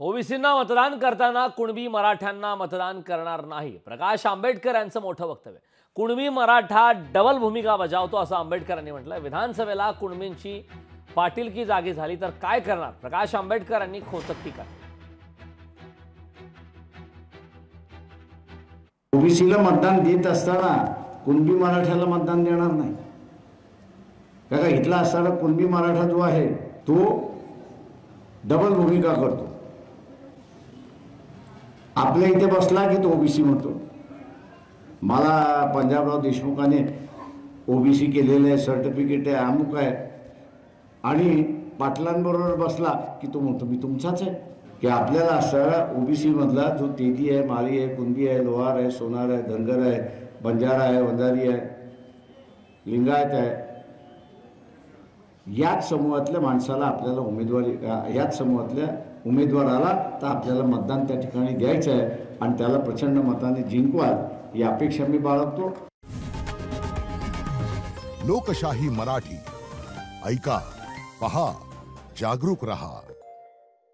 ओबीसींना मतदान करताना कुणबी मराठ्यांना मतदान करणार नाही. प्रकाश आंबेडकर यांचं मोठं वक्तव्य. कुणबी मराठा डबल भूमिका बजावतो असं आंबेडकरांनी म्हटलं विधानसभेला कुणबींची पाटीलकी जागी झाली तर काय करणार? प्रकाश आंबेडकर यांनी खोचक टीका ओबीसीला मतदान देत असताना कुणबी मराठ्याला मतदान देणार नाही. का इथला असताना कुणबी मराठा जो आहे तो डबल भूमिका करतो. आपल्या इथे बसला की तो ओबीसी म्हणतो. मला पंजाबराव देशमुखाने ओबीसी केलेलं आहे सर्टिफिकेट आहे अमुक आहे. आणि पाटलांबरोबर बसला की तो म्हणतो मी तुमचाच आहे. की आपल्याला असं ओबीसीमधला जो तेदी आहे माळी आहे कुंदी आहे लोहार आहे सोनार आहे धनगर आहे बंजारा आहे वंजारी आहे लिंगायत आहे याच समूहातल्या माणसाला आपल्याला उमेदवारी याच समूहातल्या उमेदवाराला तर आपल्याला मतदान त्या ठिकाणी द्यायचं आहे आणि त्याला प्रचंड मताने जिंकवाल ही अपेक्षा मी बाळगतो. लोकशाही मराठी. ऐका पहा जागरूक रहा.